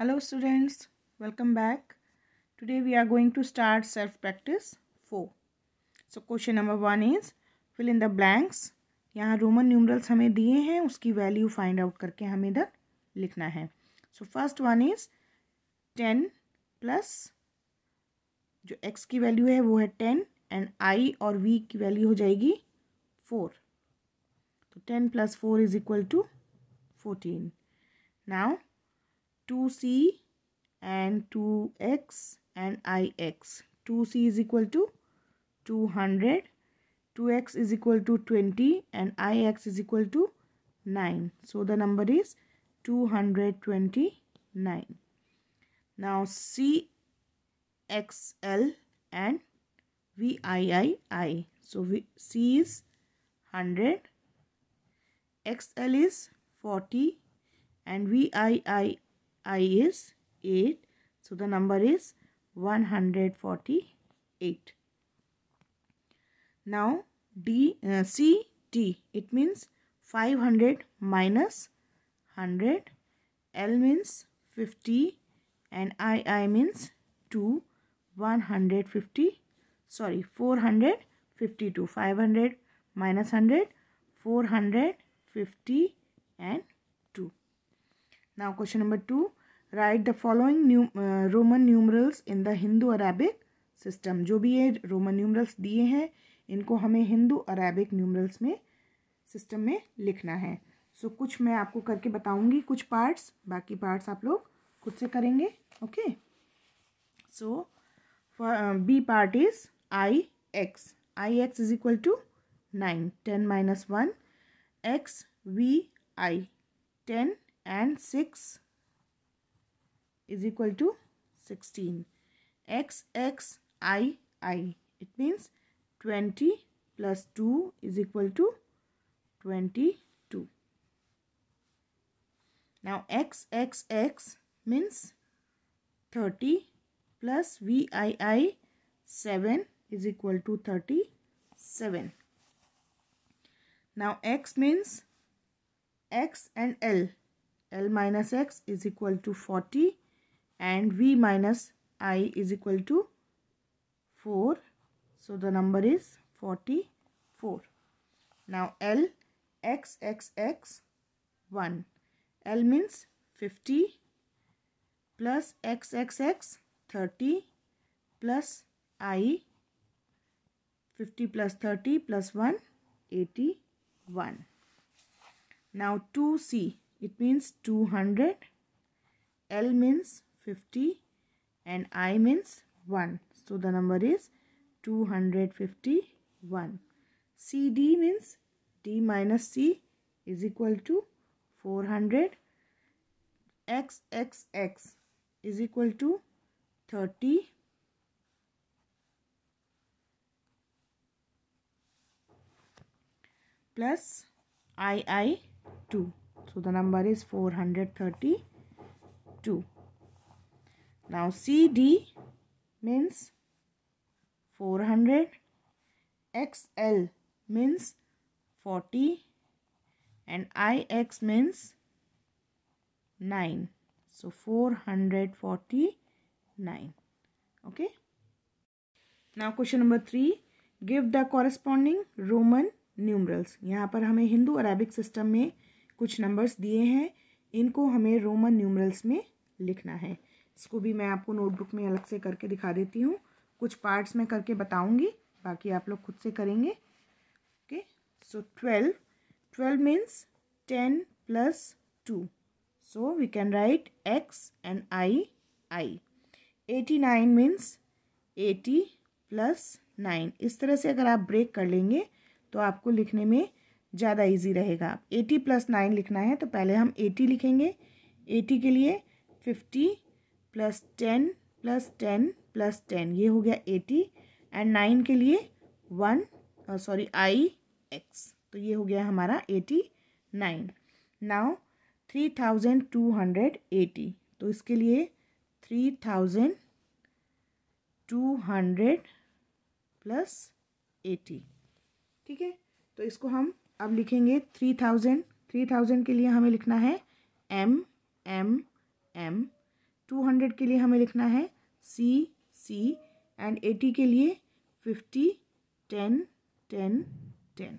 Hello students, welcome back. Today we are going to start self practice 4. So question number 1 is fill in the blanks. यहाँ Roman numerals हमें दिए हैं उसकी value find out करके हमें इधर लिखना है so first one is ten plus जो एक्स की वैल्यू है वो है टेन एंड आई और वी की वैल्यू हो जाएगी फोर तो ten plus four is equal to fourteen now 2c and 2x and ix. 2c is equal to 200, 2x is equal to 20 and ix is equal to 9. So the number is 229. Now CXL and VIII. So v, C is 100, XL is 40 and V I I i is 8 so the number is 148 now d uh, c d it means 500 minus 100 l means 50 and i i means 2 150 sorry 452 500 minus 100 450 and 2 now question number 2 following new uh, roman numerals in the hindu arabic system. जो भी ये Roman numerals दिए हैं इनको हमें Hindu Arabic numerals में system में लिखना है। सो so, कुछ मैं आपको करके बताऊँगी कुछ पार्ट्स बाकी पार्ट्स आप लोग खुद से करेंगे okay so B part is I X I X is equal to nine ten minus one X V I ten and six is equal to 16 x x i i. It means 20 plus 2 is equal to 22 now x x x means 30 plus v i i 7 is equal to 37 now x means x and l. L minus x is equal to 40 and v minus i is equal to 4 so the number is 44 now l x x x 1 l means 50 plus x x x 30 plus i 50 plus 30 plus 1 81 now 2c it means 200 l means 50 and i means 1 so the number is 251 cd means d minus c is equal to 400 x x x is equal to 30 plus i i 2 so the number is 432 now CD means 400 XL means 40 and IX means 9 so 449 okay now question number 3 give the corresponding Roman numerals यहाँ पर हमें Hindu Arabic system में कुछ numbers दिए हैं इनको हमें Roman numerals में लिखना है इसको भी मैं आपको नोटबुक में अलग से करके दिखा देती हूँ। कुछ पार्ट्स में करके बताऊँगी, बाकी आप लोग खुद से करेंगे। Okay so twelve twelve means ten plus two so we can write X and I I eighty nine means eighty plus nine इस तरह से अगर आप ब्रेक कर लेंगे तो आपको लिखने में ज़्यादा इजी रहेगा। एटी प्लस नाइन लिखना है तो पहले हम एटी लिखेंगे। एटी के लिए fifty plus ten plus ten plus ten, ये हो गया एटी एंड नाइन के लिए वन सॉरी आई एक्स तो ये हो गया हमारा eighty nine. Now three thousand two hundred eighty तो इसके लिए three thousand two hundred plus eighty ठीक है? तो इसको हम अब लिखेंगे थ्री थाउज़ेंड थ्री थाउज़ेंड के लिए हमें लिखना है M M M two hundred के लिए हमें लिखना है सी सी एंड एटी के लिए फिफ्टी टेन टेन टेन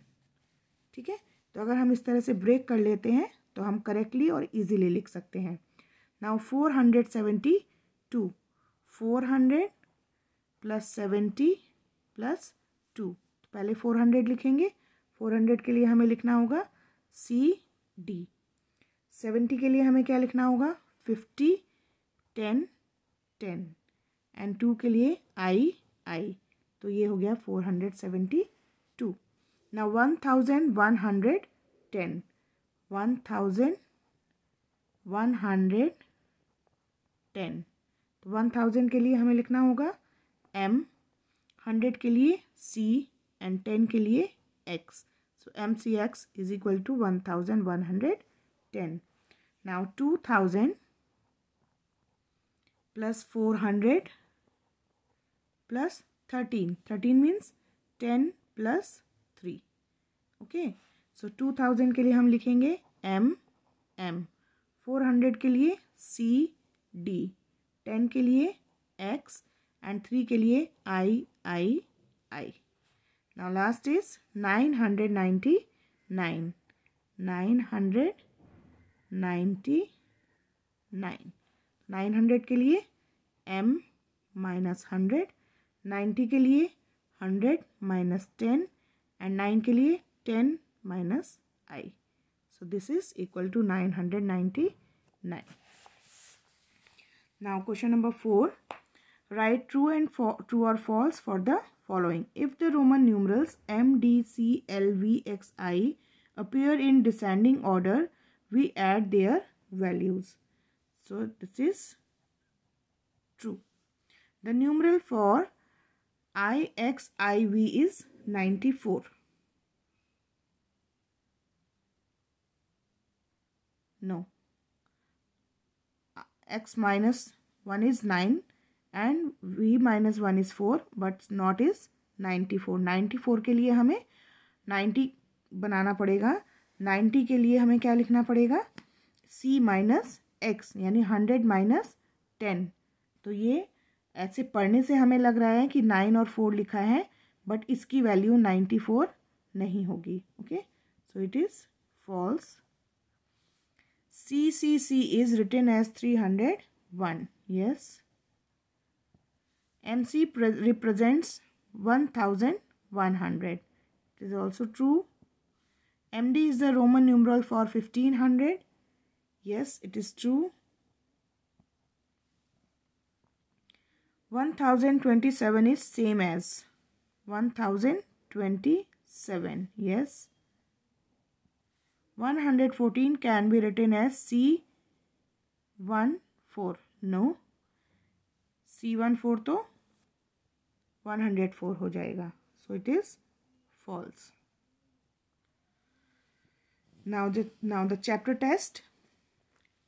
ठीक है? तो अगर हम इस तरह से ब्रेक कर लेते हैं तो हम करेक्टली और इजीली लिख सकते हैं। Now four hundred seventy two four hundred plus seventy plus two पहले फोर हंड्रेड लिखेंगे। फोर हंड्रेड के लिए हमें लिखना होगा सी डी सेवेंटी के लिए हमें क्या लिखना होगा? Fifty ten ten. And two के लिए आई आई। तो ये हो गया फोर हंड्रेड सेवेंटी टू। ना one thousand one hundred ten. One thousand one hundred ten. तो वन थाउज़ेंड के लिए हमें लिखना होगा एम। हंड्रेड के लिए सी एंड टेन के लिए X. So M C X is equal to one thousand one hundred ten. Now two thousand plus four hundred plus thirteen thirteen means ten plus three okay so two thousand के लिए हम लिखेंगे M M four hundred के लिए C D ten के लिए x and three के लिए I I I now last is nine hundred ninety nine hundred के लिए एम माइनस हंड्रेड नाइन्टी के लिए hundred minus ten and nine के लिए ten minus I so this is equal to nine hundred ninety nine now question number four right true and true और false for the following if the Roman numerals M D C L V X I appear in descending order we add their values so this is true the numeral for IXIV is 94. No. X minus 1 is 9 and V minus 1 is 4 but not is 94. 94 के लिए हमें 90 बनाना पड़ेगा 90 के लिए हमें क्या लिखना पड़ेगा C माइनस एक्स यानी 100 माइनस टेन तो ये ऐसे पढ़ने से हमें लग रहा है कि नाइन और फोर लिखा है बट इसकी वैल्यू नाइन्टी फोर नहीं होगी okay so it is false C C C is return as three hundred one yes M C represents one thousand one hundred it is also true M D is the Roman numeral for fifteen hundred yes it is true 1027 is same as 1027 yes 114 can be written as C 14 no C 14 तो 104 हो जाएगा so it is false now the now the chapter test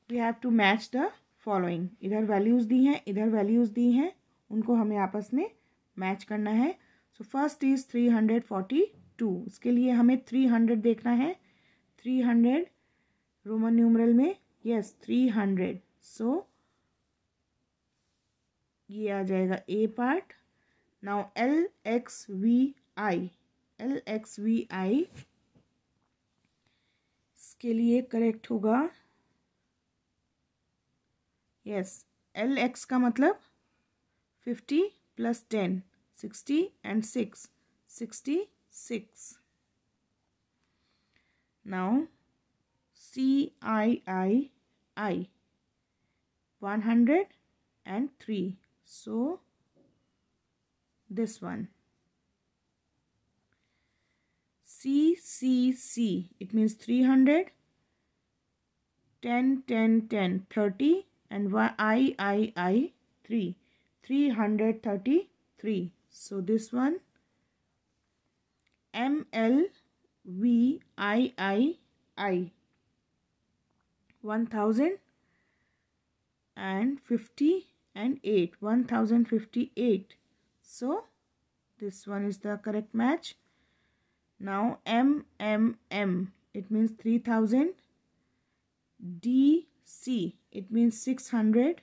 We have to match the following. इधर values दी हैं, इधर values दी हैं, उनको हमें आपस में मैच करना है। So first is three hundred forty two इसके लिए हमें थ्री हंड्रेड देखना है। थ्री हंड्रेड रोमन न्यूमरल में यस थ्री हंड्रेड सो ये आ जाएगा A part now L X V I L X V I इसके लिए करेक्ट होगा। यस एल एक्स का मतलब 50 plus 10 60 and 6 66 now C I I I 103 so this one C C C it means 300 10 10 10 30 and I I I? 3 333 so this one. M L V I I I. 1000 and 50 and 8 1058 so this one is the correct match. Now M M M. It means 3000 D C it means 600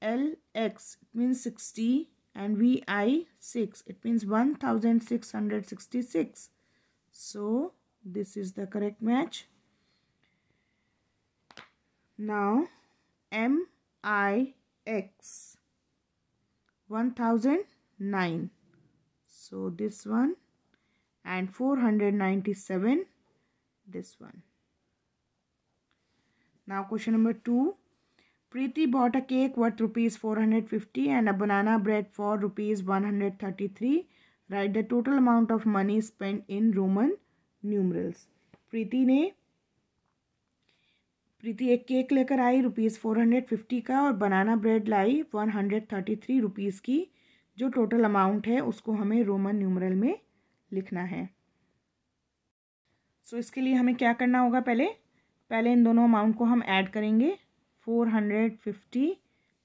L X it means 60 and V I 6 it means 1666 so this is the correct match. Now M I X 1009 so this one. And 497 this one now question number 2 Preeti bought a cake worth rupees 450 and a banana bread for rupees 133 write the total amount of money spent in roman numerals प्रीति ने प्रीति एक cake लेकर आई rupees four hundred fifty का और banana bread लाई one hundred thirty three rupees की जो total amount है उसको हमें रोमन न्यूमरल में लिखना है सो so, इसके लिए हमें क्या करना होगा पहले पहले इन दोनों अमाउंट को हम ऐड करेंगे। Four hundred fifty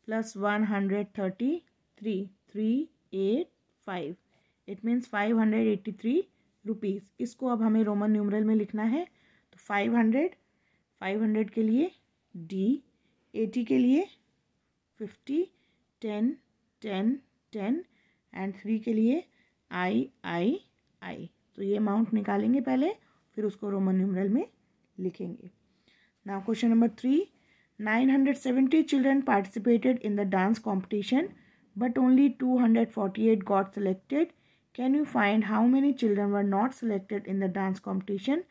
plus one hundred thirty three three eight five it means five hundred eighty three rupees इसको अब हमें रोमन न्यूमरल में लिखना है। तो फाइव हंड्रेड फाइव हंड्रेड के लिए डी एटी के लिए fifty ten ten ten and three के लिए आई आई आई तो ये अमाउंट निकालेंगे पहले, फिर उसको रोमन न्यूमरल में लिखेंगे। Hundred seventy children participated in the dance competition but only two hundred forty eight got selected can you find how many children were not selected in the dance competition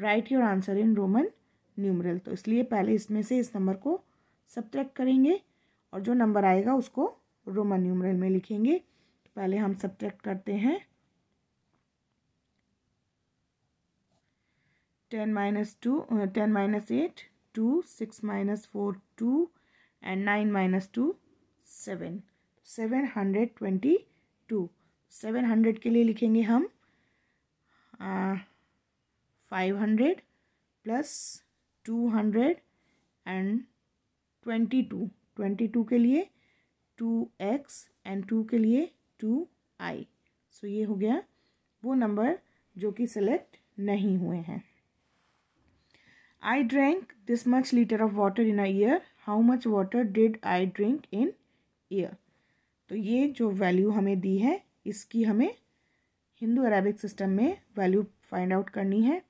write your answer in Roman numeral तो इसलिए पहले इसमें से इस number को subtract करेंगे और जो नंबर आएगा उसको रोमन न्यूमरल में लिखेंगे। तो पहले हम सब्ट्रैक्ट करते हैं। Ten minus two ten minus eight, two, six minus four, two, and nine minus two, seven. Seven hundred twenty two. Seven hundred के लिए लिखेंगे हम five hundred plus two hundred and twenty two. Twenty two के लिए to x and two के लिए to आई। सो ये हो गया वो नंबर जो कि सेलेक्ट नहीं हुए हैं। I drink this much litre of water in a year how much water did I drink in year तो ये जो वैल्यू हमें दी है, इसकी हमें हिंदू अरेबिक सिस्टम में वैल्यू फाइंड आउट करनी है।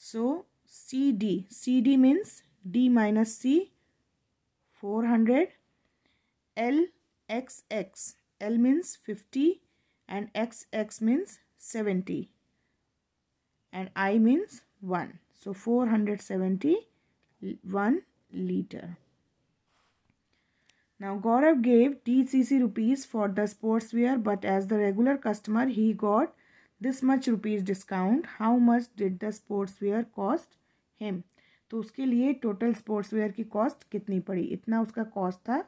So C D C D means D minus C four hundred L X X L means fifty and X X means seventy and I means one so 471 liter now Gaurav gave DCC rupees for the sportswear but as the regular customer he got this much rupees discount how much did the sportswear cost him तो उसके लिए total sportswear की cost कितनी पड़ी इतना उसका cost था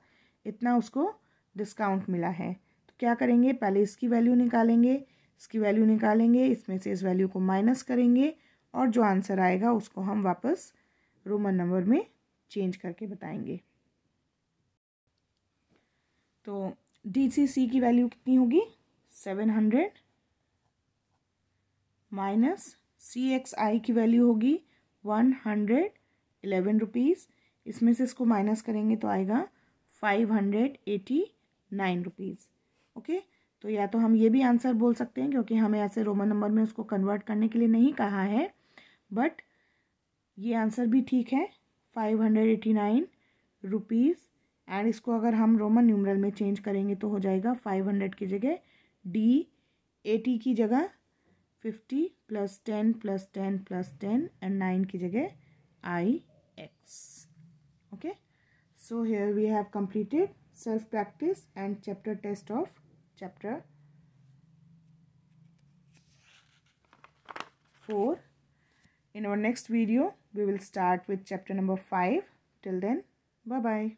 इतना उसको डिस्काउंट मिला है तो क्या करेंगे पहले इसकी वैल्यू निकालेंगे इसकी वैल्यू निकालेंगे इसमें से इस वैल्यू को माइनस करेंगे और जो आंसर आएगा उसको हम वापस रोमन नंबर में चेंज करके बताएँगे। तो डी सी सी की वैल्यू कितनी होगी? Seven hundred minus C X I की वैल्यू होगी वन हंड्रेड इलेवन रुपीज़ इसमें से इसको माइनस करेंगे तो आएगा five hundred eighty nine rupees okay? तो या तो हम ये भी आंसर बोल सकते हैं क्योंकि हमें ऐसे रोमन नंबर में उसको कन्वर्ट करने के लिए नहीं कहा है। बट ये आंसर भी ठीक है. Five hundred eighty nine rupees and इसको अगर हम रोमन न्यूमरल में चेंज करेंगे तो हो जाएगा फाइव हंड्रेड की जगह डी एटी की जगह fifty plus ten plus ten plus ten and nine की जगह I X okay so here we have completed self practice and chapter test of chapter four In our next video, we will start with chapter number 5. Till then, bye-bye.